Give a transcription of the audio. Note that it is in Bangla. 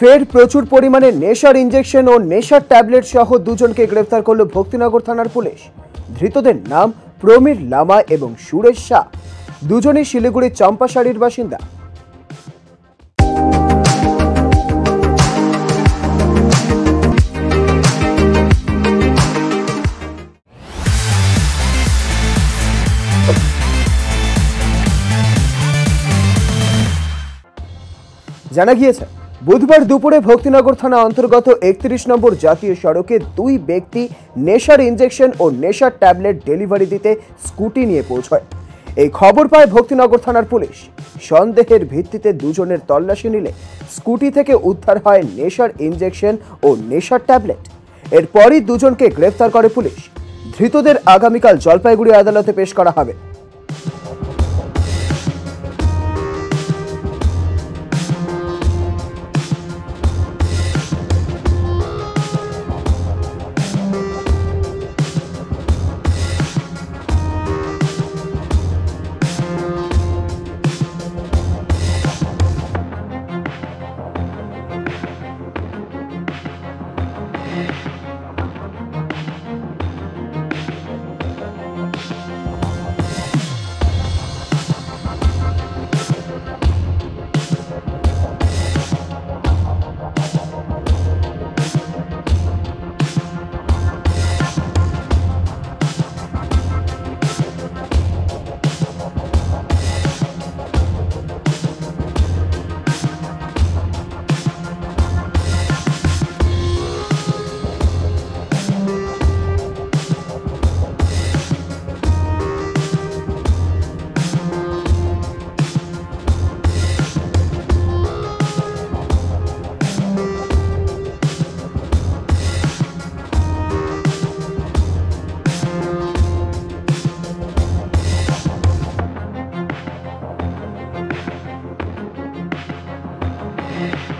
ফের প্রচুর পরিমাণে নেশার ইঞ্জেকশন ও নেশার ট্যাবলেট সহ দুজনকে গ্রেফতার করল ভক্তিনগর থানার পুলিশ। ধৃতদের নাম প্রমীর লামা এবং সুরেশ শাহ। দুজনই শিলিগুড়ির চম্পাশাড়ির বাসিন্দা। জানা গিয়েছে বুধবার দুপুরে ভক্তিনগর থানা অন্তর্গত একত্রিশ নম্বর জাতীয় সড়কে দুই ব্যক্তি নেশার ইঞ্জেকশন ও নেশার ট্যাবলেট ডেলিভারি দিতে স্কুটি নিয়ে পৌঁছয়। এই খবর পায় ভক্তিনগর থানার পুলিশ। সন্দেহের ভিত্তিতে দুজনের তল্লাশি নিলে স্কুটি থেকে উদ্ধার হয় নেশার ইঞ্জেকশন ও নেশার ট্যাবলেট। এরপরই দুজনকে গ্রেফতার করে পুলিশ। ধৃতদের আগামীকাল জলপাইগুড়ি আদালতে পেশ করা হবে। Yeah. Yeah.